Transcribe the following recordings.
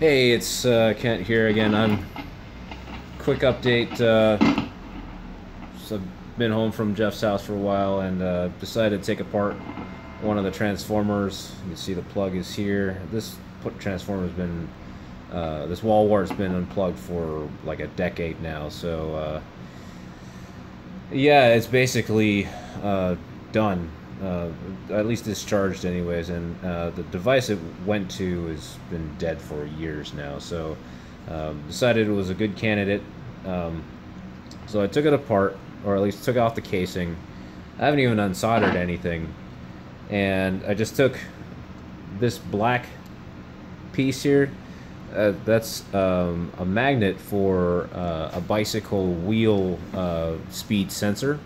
Hey, it's uh, Kent here again. I'm quick update. Uh, so I've been home from Jeff's house for a while and uh, decided to take apart one of the transformers. You can see the plug is here. This transformer's been uh, this wall wart's been unplugged for like a decade now. So uh, yeah, it's basically uh, done uh, at least discharged anyways and uh, the device it went to has been dead for years now so um, decided it was a good candidate. Um, so I took it apart or at least took off the casing. I haven't even unsoldered anything and I just took this black piece here. Uh, that's um, a magnet for uh, a bicycle wheel uh, speed sensor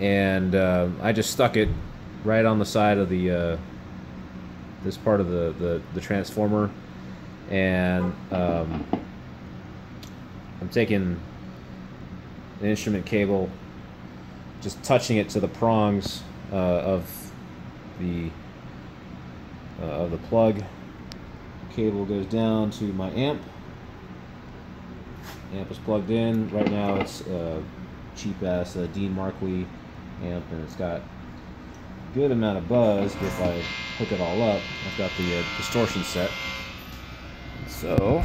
and uh, I just stuck it right on the side of the uh, this part of the, the, the transformer. And um, I'm taking an instrument cable just touching it to the prongs uh, of the uh, of the plug. Cable goes down to my amp. Amp is plugged in. Right now it's uh, cheap ass uh, Dean Markley amp and it's got a good amount of buzz if I hook it all up. I've got the uh, distortion set. So